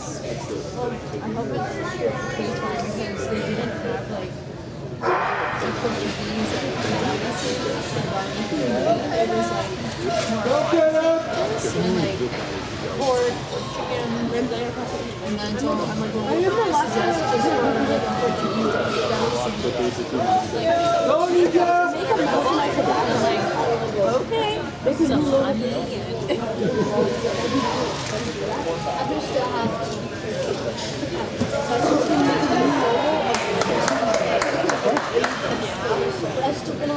Yes. I hope it's pretty fun because they didn't have like and It was like more and like pork, chicken, and then so I'm like, well, I remember last time just for like a Portuguese delicacy. Like, Go, Lidia! make a mountain like that. I'm like, okay. So I'm eating it. I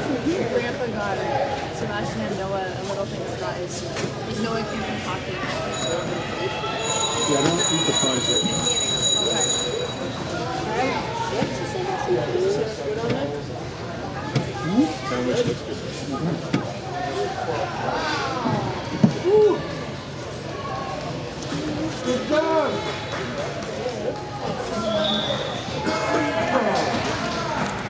from here. Grandpa got Sebastian and Noah a little thing of fries. Because Noah came from hockey. Yeah, I don't eat the fries right now. Okay. Good job!